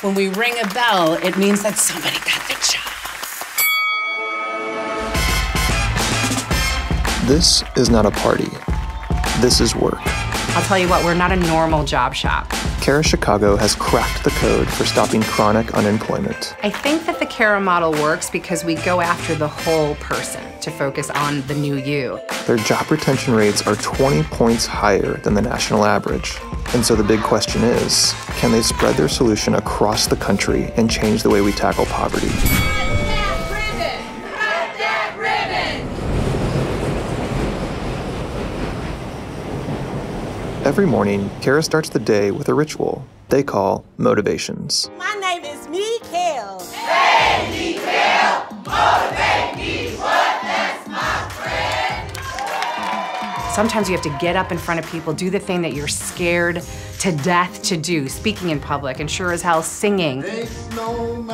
When we ring a bell, it means that somebody got the job. This is not a party. This is work. I'll tell you what, we're not a normal job shop. Cara Chicago has cracked the code for stopping chronic unemployment. I think that the Cara model works because we go after the whole person to focus on the new you. Their job retention rates are 20 points higher than the national average. And so the big question is, can they spread their solution across the country and change the way we tackle poverty? Every morning, Cara starts the day with a ritual they call motivations. My name is Mikael. Hey, Mikael! Motivate Sometimes you have to get up in front of people, do the thing that you're scared to death to do, speaking in public, and sure as hell singing. No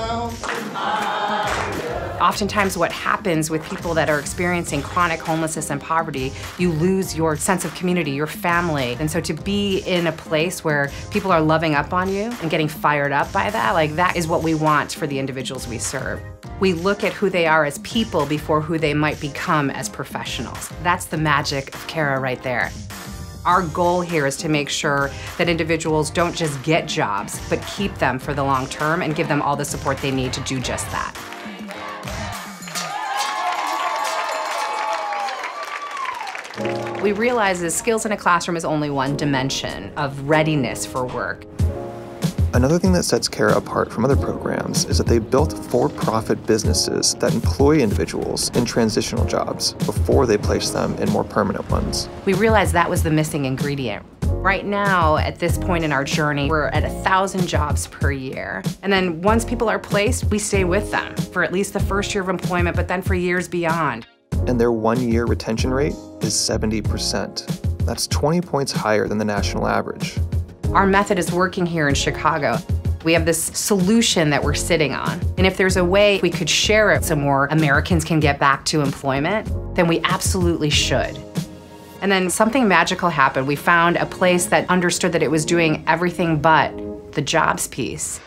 Oftentimes what happens with people that are experiencing chronic homelessness and poverty, you lose your sense of community, your family. And so to be in a place where people are loving up on you and getting fired up by that, like that is what we want for the individuals we serve. We look at who they are as people before who they might become as professionals. That's the magic of Cara right there. Our goal here is to make sure that individuals don't just get jobs, but keep them for the long term and give them all the support they need to do just that. We realize that skills in a classroom is only one dimension of readiness for work. Another thing that sets Cara apart from other programs is that they built for-profit businesses that employ individuals in transitional jobs before they place them in more permanent ones. We realized that was the missing ingredient. Right now, at this point in our journey, we're at a thousand jobs per year. And then once people are placed, we stay with them for at least the first year of employment, but then for years beyond and their one-year retention rate is 70%. That's 20 points higher than the national average. Our method is working here in Chicago. We have this solution that we're sitting on. And if there's a way we could share it so more Americans can get back to employment, then we absolutely should. And then something magical happened. We found a place that understood that it was doing everything but the jobs piece.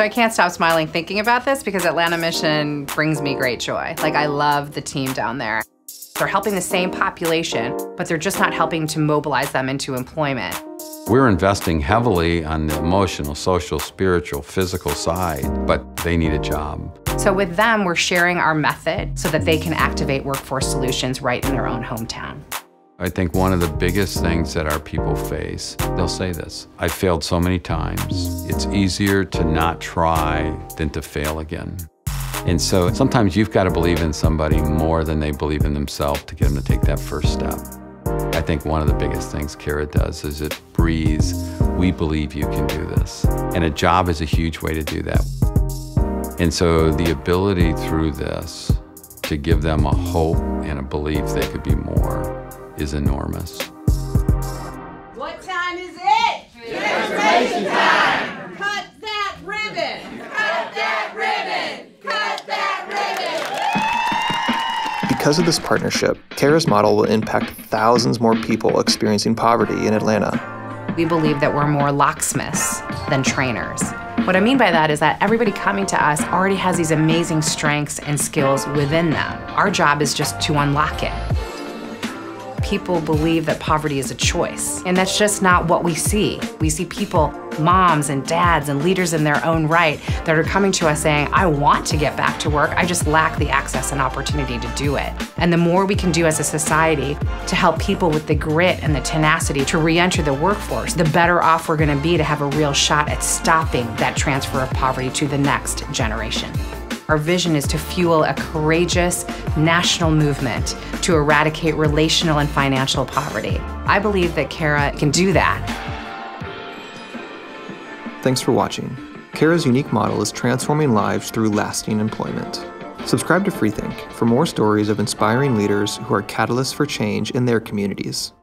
So I can't stop smiling thinking about this because Atlanta Mission brings me great joy. Like I love the team down there. They're helping the same population, but they're just not helping to mobilize them into employment. We're investing heavily on the emotional, social, spiritual, physical side, but they need a job. So with them, we're sharing our method so that they can activate workforce solutions right in their own hometown. I think one of the biggest things that our people face, they'll say this, I failed so many times. It's easier to not try than to fail again. And so sometimes you've got to believe in somebody more than they believe in themselves to get them to take that first step. I think one of the biggest things Cara does is it breathes, we believe you can do this. And a job is a huge way to do that. And so the ability through this to give them a hope and a belief they could be more is enormous. What time is it? Transformation time! Cut that ribbon! Cut that ribbon! Cut that ribbon! Because of this partnership, Cara's model will impact thousands more people experiencing poverty in Atlanta. We believe that we're more locksmiths than trainers. What I mean by that is that everybody coming to us already has these amazing strengths and skills within them. Our job is just to unlock it people believe that poverty is a choice. And that's just not what we see. We see people, moms and dads and leaders in their own right, that are coming to us saying, I want to get back to work, I just lack the access and opportunity to do it. And the more we can do as a society to help people with the grit and the tenacity to re-enter the workforce, the better off we're gonna be to have a real shot at stopping that transfer of poverty to the next generation. Our vision is to fuel a courageous national movement to eradicate relational and financial poverty. I believe that Cara can do that. Thanks for watching. Cara's unique model is transforming lives through lasting employment. Subscribe to Freethink for more stories of inspiring leaders who are catalysts for change in their communities.